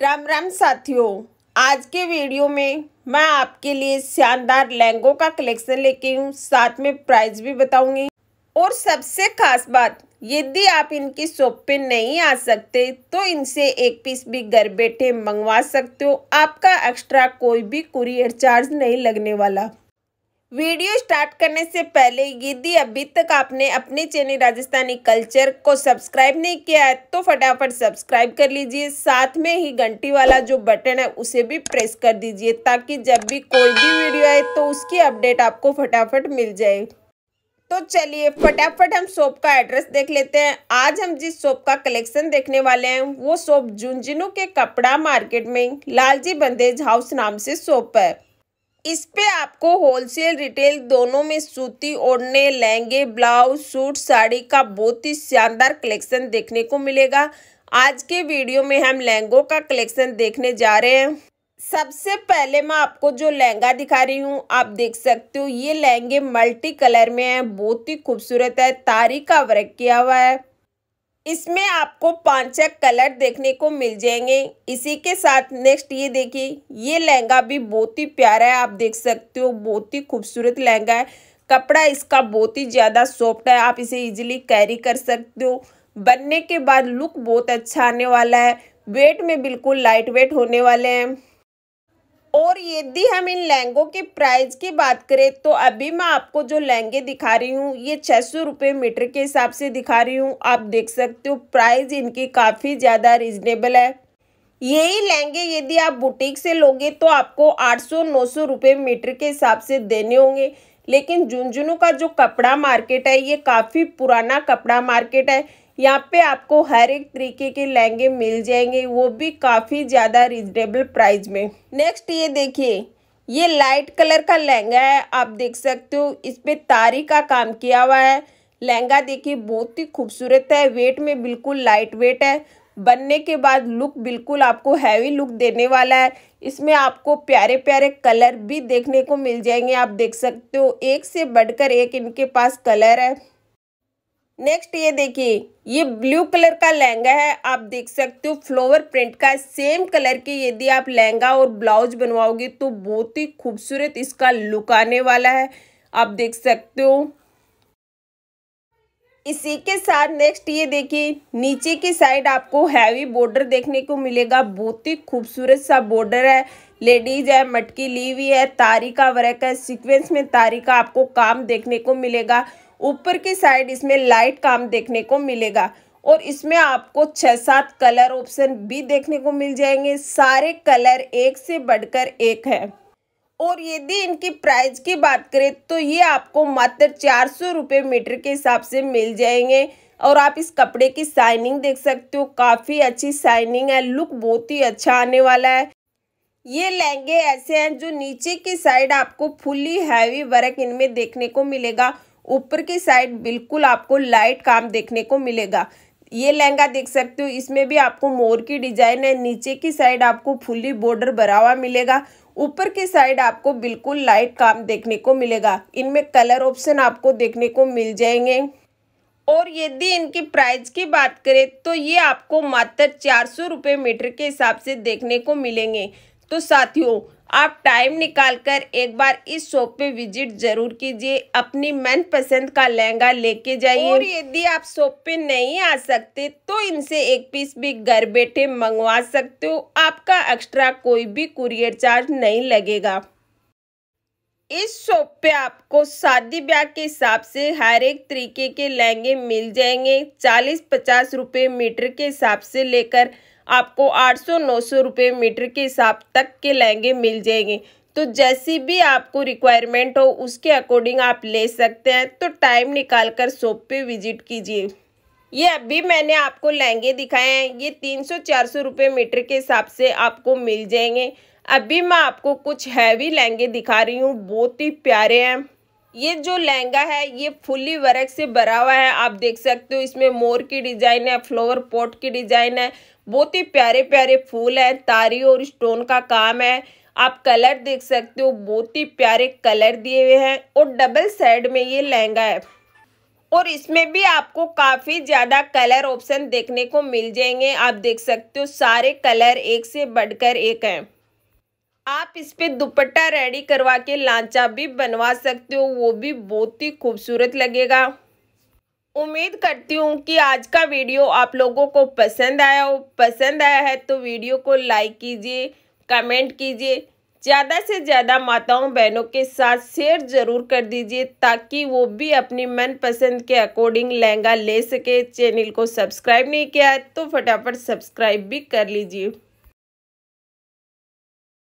राम राम साथियों, आज के वीडियो में मैं आपके लिए शानदार लहंगों का कलेक्शन लेके हूँ। साथ में प्राइस भी बताऊँगी। और सबसे खास बात, यदि आप इनकी शॉप पे नहीं आ सकते तो इनसे एक पीस भी घर बैठे मंगवा सकते हो। आपका एक्स्ट्रा कोई भी कुरियर चार्ज नहीं लगने वाला। वीडियो स्टार्ट करने से पहले यदि अभी तक आपने अपने चैनल राजस्थानी कल्चर को सब्सक्राइब नहीं किया है तो फटाफट सब्सक्राइब कर लीजिए। साथ में ही घंटी वाला जो बटन है, उसे भी प्रेस कर दीजिए ताकि जब भी कोई भी वीडियो आए तो उसकी अपडेट आपको फटाफट मिल जाए। तो चलिए फटाफट हम शॉप का एड्रेस देख लेते हैं। आज हम जिस शॉप का कलेक्शन देखने वाले हैं, वो शॉप झुंझुनू के कपड़ा मार्केट में, लालजी बंदेज हाउस नाम से शॉप है। इस पे आपको होलसेल, रिटेल दोनों में सूती ओढ़ने, लहंगे, ब्लाउज, सूट, साड़ी का बहुत ही शानदार कलेक्शन देखने को मिलेगा। आज के वीडियो में हम लहंगों का कलेक्शन देखने जा रहे हैं। सबसे पहले मैं आपको जो लहंगा दिखा रही हूँ, आप देख सकते हो, ये लहंगे मल्टी कलर में है, बहुत ही खूबसूरत है तारी का वर्क किया हुआ है। इसमें आपको पाँच छह कलर देखने को मिल जाएँगे। इसी के साथ नेक्स्ट ये देखिए, ये लहंगा भी बहुत ही प्यारा है, आप देख सकते हो, बहुत ही खूबसूरत लहंगा है। कपड़ा इसका बहुत ही ज़्यादा सॉफ्ट है, आप इसे इजीली कैरी कर सकते हो। बनने के बाद लुक बहुत अच्छा आने वाला है। वेट में बिल्कुल लाइट वेट होने वाले हैं। और यदि हम इन लहंगों के प्राइस की बात करें तो अभी मैं आपको जो लहंगे दिखा रही हूँ, ये छः सौ रुपये मीटर के हिसाब से दिखा रही हूँ। आप देख सकते हो प्राइस इनकी काफ़ी ज़्यादा रिजनेबल है। यही लहंगे यदि आप बुटीक से लोगे तो आपको आठ सौ, नौ सौ रुपये मीटर के हिसाब से देने होंगे। लेकिन झुंझुनू का जो कपड़ा मार्केट है, ये काफ़ी पुराना कपड़ा मार्केट है। यहाँ पे आपको हर एक तरीके के लहंगे मिल जाएँगे, वो भी काफ़ी ज़्यादा रिजनेबल प्राइस में। नेक्स्ट ये देखिए, ये लाइट कलर का लहंगा है, आप देख सकते हो, इस पर तारी का काम किया हुआ है। लहंगा देखिए, बहुत ही खूबसूरत है वेट में बिल्कुल लाइट वेट है। बनने के बाद लुक बिल्कुल आपको हैवी लुक देने वाला है। इसमें आपको प्यारे प्यारे कलर भी देखने को मिल जाएँगे, आप देख सकते हो। एक से बढ़कर एक इनके पास कलर है। नेक्स्ट ये देखिए, ये ब्लू कलर का लहंगा है, आप देख सकते हो फ्लोवर प्रिंट का सेम कलर के यदि आप लहंगा और ब्लाउज बनवाओगे तो बहुत ही खूबसूरत इसका लुक आने वाला है। आप देख सकते हो। इसी के साथ नेक्स्ट ये देखिए, नीचे की साइड आपको हैवी बॉर्डर देखने को मिलेगा, बहुत ही खूबसूरत सा बॉर्डर है। लेडीज़ है, मटकी ली हुई है, तारी का वर्क है सीक्वेंस में तारी का आपको काम देखने को मिलेगा। ऊपर की साइड इसमें लाइट काम देखने को मिलेगा। और इसमें आपको छः सात कलर ऑप्शन भी देखने को मिल जाएँगे। सारे कलर एक से बढ़कर एक है। और यदि इनकी प्राइस की बात करें तो ये आपको मात्र चार सौ रुपये मीटर के हिसाब से मिल जाएँगे। और आप इस कपड़े की साइनिंग देख सकते हो। काफ़ी अच्छी साइनिंग है। लुक बहुत ही अच्छा आने वाला है। ये लहंगे ऐसे हैं जो नीचे की साइड आपको फुली हैवी वर्क इनमें देखने को मिलेगा। ऊपर की साइड बिल्कुल आपको लाइट काम देखने को मिलेगा। ये लहंगा देख सकते हो, इसमें भी आपको मोर की डिज़ाइन है, नीचे की साइड आपको फुली बॉर्डर भरा हुआ मिलेगा। ऊपर की साइड आपको बिल्कुल लाइट काम देखने को मिलेगा। इनमें कलर ऑप्शन आपको देखने को मिल जाएँगे। और यदि इनकी प्राइस की बात करें तो ये आपको मात्र चार सौ रुपये मीटर के हिसाब से देखने को मिलेंगे। तो साथियों आप टाइम निकालकर एक बार इस शॉप पे विज़िट ज़रूर कीजिए। अपनी मन पसंद का लहंगा लेके जाइए। और यदि आप शॉप पे नहीं आ सकते तो इनसे एक पीस भी घर बैठे मंगवा सकते हो। आपका एक्स्ट्रा कोई भी कुरियर चार्ज नहीं लगेगा। इस शॉप पे आपको शादी ब्याह के हिसाब से हर एक तरीके के लहंगे मिल जाएँगे। चालीस पचास रुपये मीटर के हिसाब से लेकर आपको 800-900 रुपये मीटर के हिसाब तक के लहंगे मिल जाएँगे। तो जैसी भी आपको रिक्वायरमेंट हो, उसके अकॉर्डिंग आप ले सकते हैं। तो टाइम निकाल कर शॉप पे विज़िट कीजिए। ये अभी मैंने आपको लहंगे दिखाए हैं। ये तीन सौ चार सौ रुपये मीटर के हिसाब से आपको मिल जाएँगे। अभी मैं आपको कुछ हैवी लहंगे दिखा रही हूँ। बहुत ही प्यारे हैं। ये जो लहंगा है, ये फुली वर्क से भरा हुआ है, आप देख सकते हो, इसमें मोर की डिज़ाइन है, फ्लावर पॉट की डिज़ाइन है, बहुत ही प्यारे प्यारे फूल हैं, तारी और स्टोन का काम है, आप कलर देख सकते हो, बहुत ही प्यारे कलर दिए हुए हैं और डबल साइड में ये लहंगा है। और इसमें भी आपको काफ़ी ज़्यादा कलर ऑप्शन देखने को मिल जाएँगे, आप देख सकते हो, सारे कलर एक से बढ़कर एक हैं। आप इस पे दुपट्टा रेडी करवा के लांचा भी बनवा सकते हो, वो भी बहुत ही खूबसूरत लगेगा। उम्मीद करती हूँ कि आज का वीडियो आप लोगों को पसंद आया हो। पसंद आया है तो वीडियो को लाइक कीजिए कमेंट कीजिए, ज़्यादा से ज़्यादा माताओं बहनों के साथ शेयर ज़रूर कर दीजिए ताकि वो भी अपनी मनपसंद के अकॉर्डिंग लहंगा ले सके। चैनल को सब्सक्राइब नहीं किया है तो फटाफट सब्सक्राइब भी कर लीजिए।